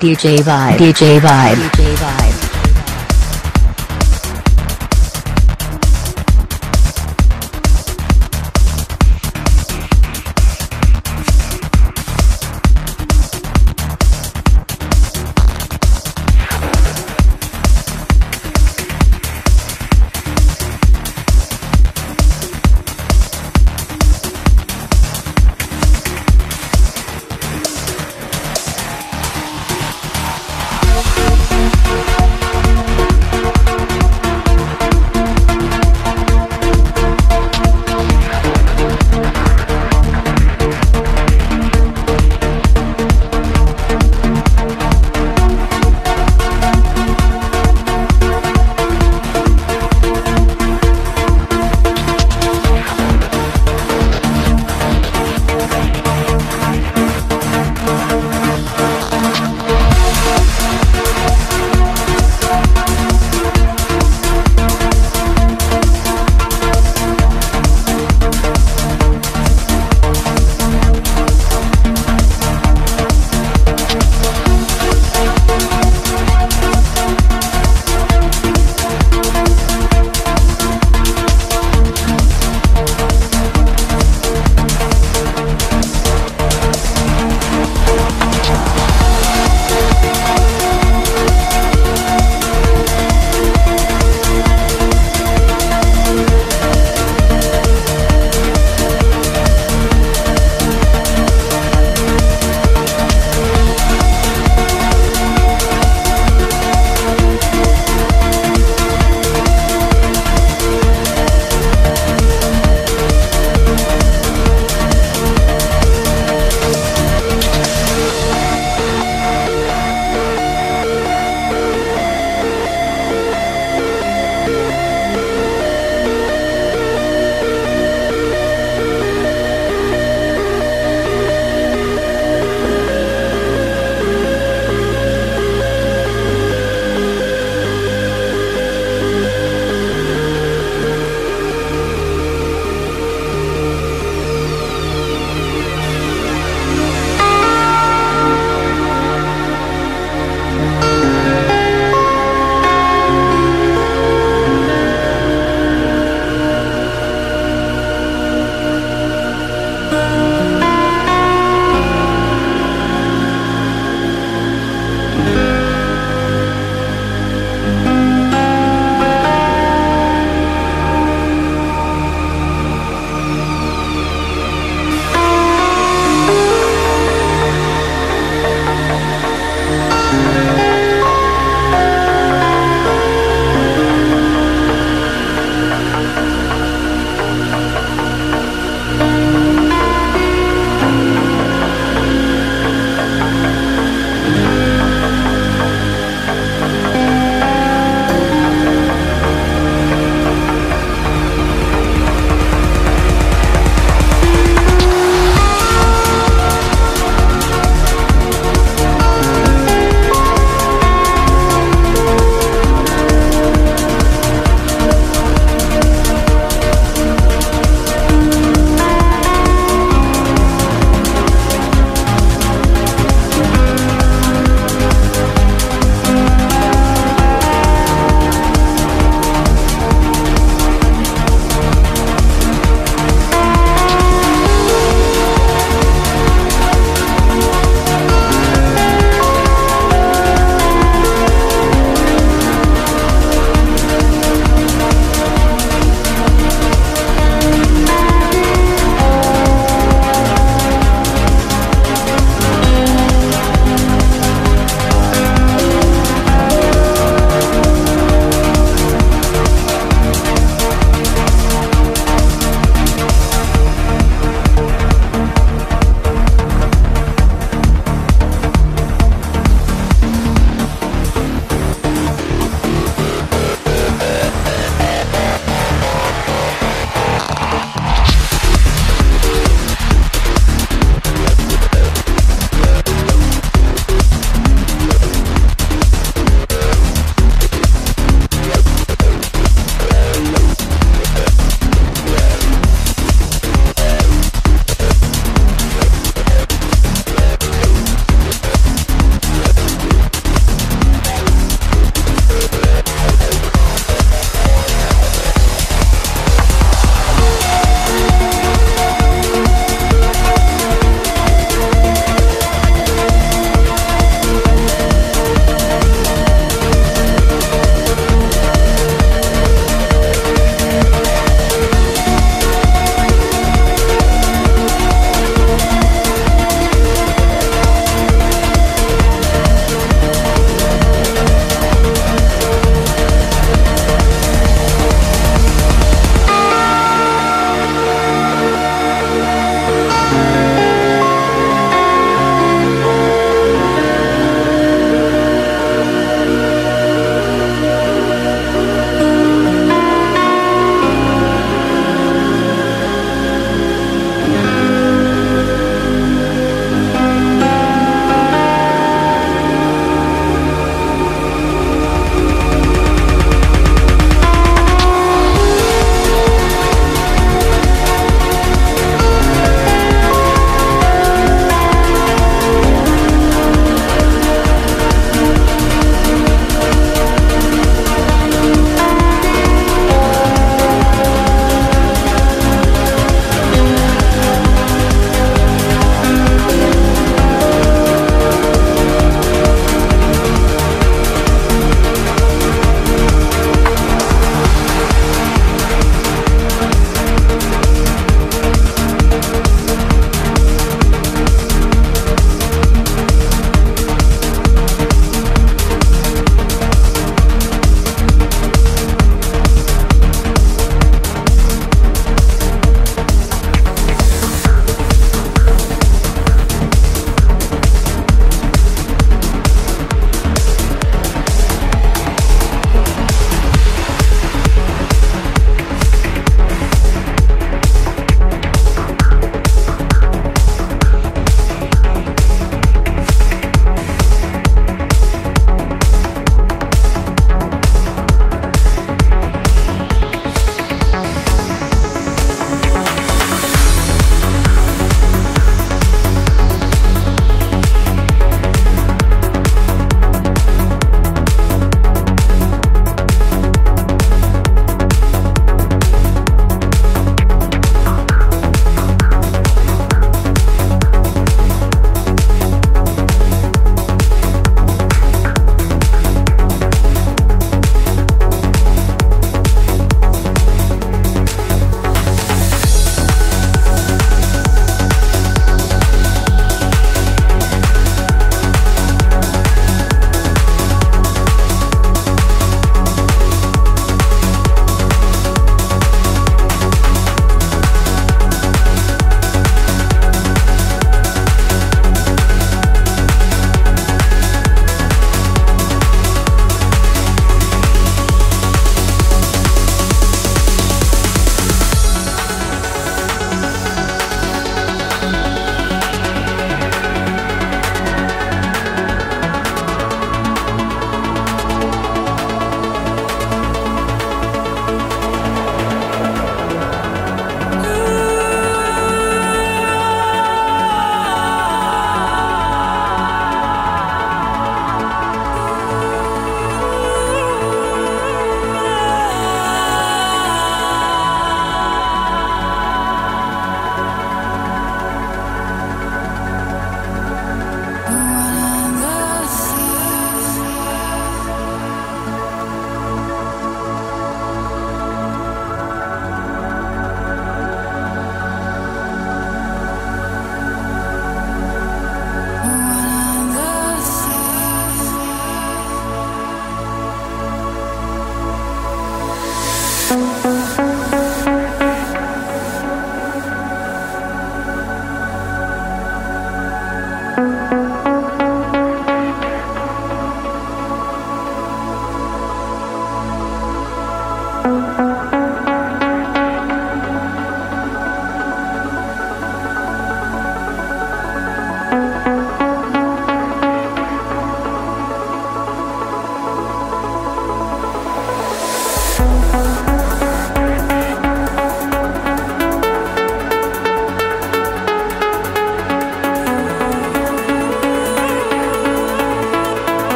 DJ Vibe. DJ Vibe. DJ Vibe.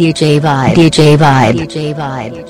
DJ Vibe. DJ Vibe. DJ Vibe.